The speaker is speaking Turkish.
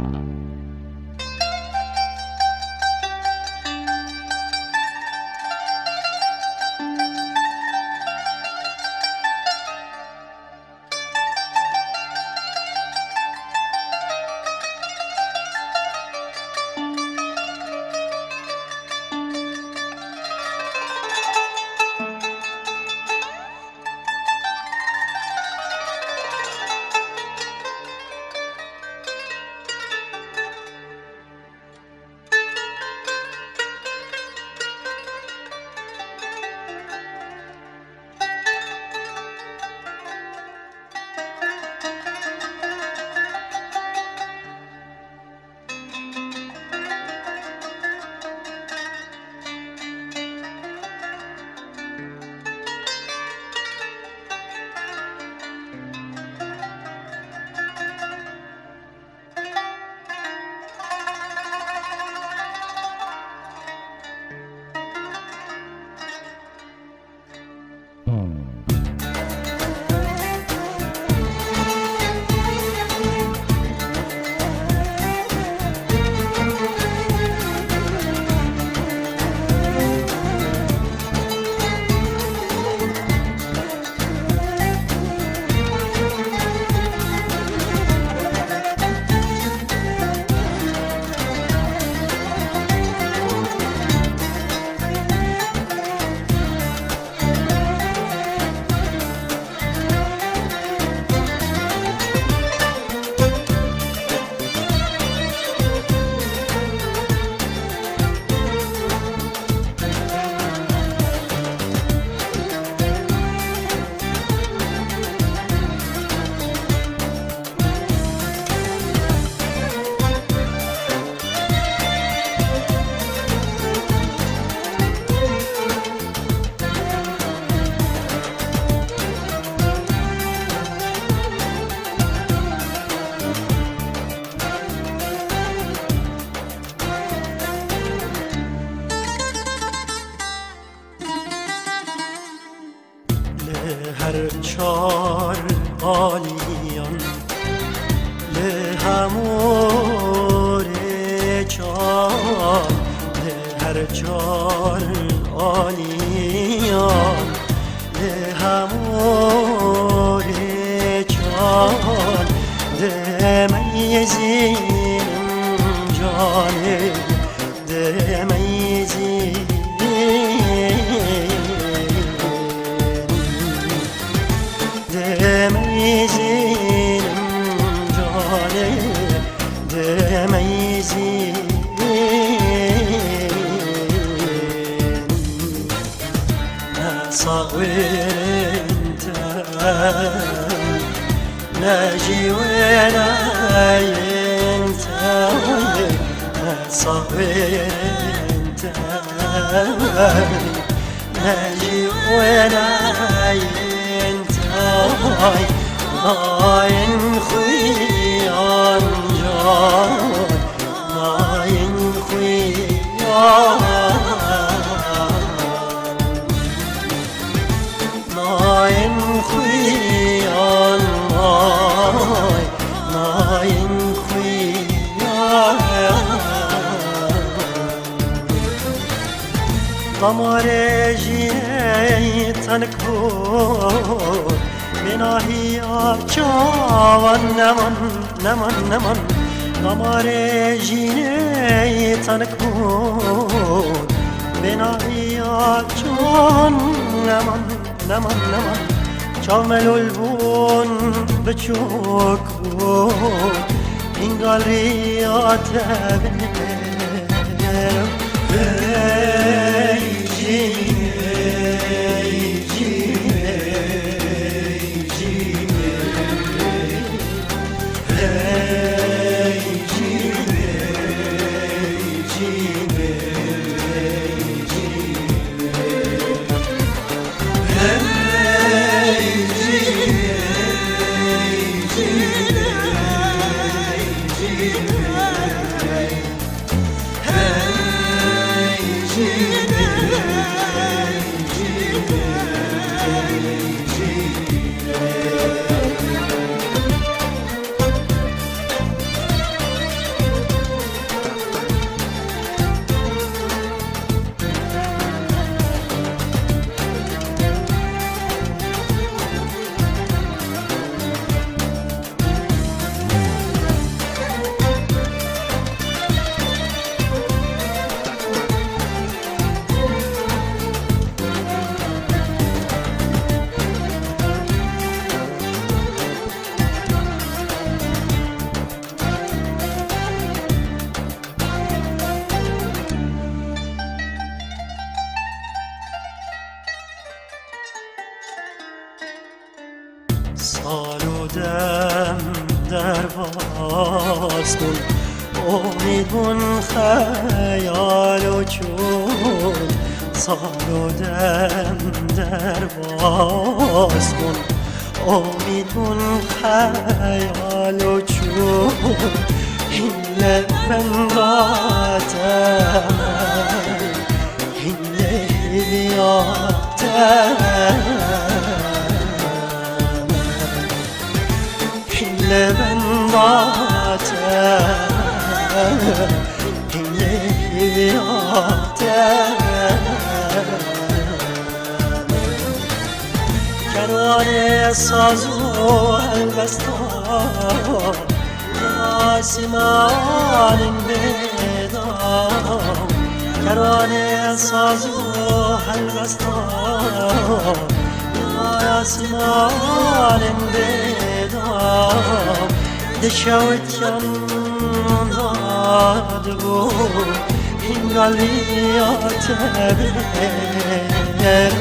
あ。هر چار آلیان له همور چار له هر چار آلیان له همور چار ده میزیم ناجي وين أنت؟ صبي أنت. ناجي وين أنت؟ ناين خيان جان ناين خيان Damare jiye tanık ol Menahi açavan neman neman neman. Damare jiye tanık ol Menahi açavan neman neman neman. Çavmelul bun beçok bun. İngal riyate benim ti. دم در باز کن امیدون خیال و چون سال و دم در باز کن امیدون خیال و چون این لبنداتم این لیاتم لبنات کروان ساز و البستان آسمان بدان کروان ساز و البستان آسمان بدان دشاوت yanmadı bu Hingaliyat eder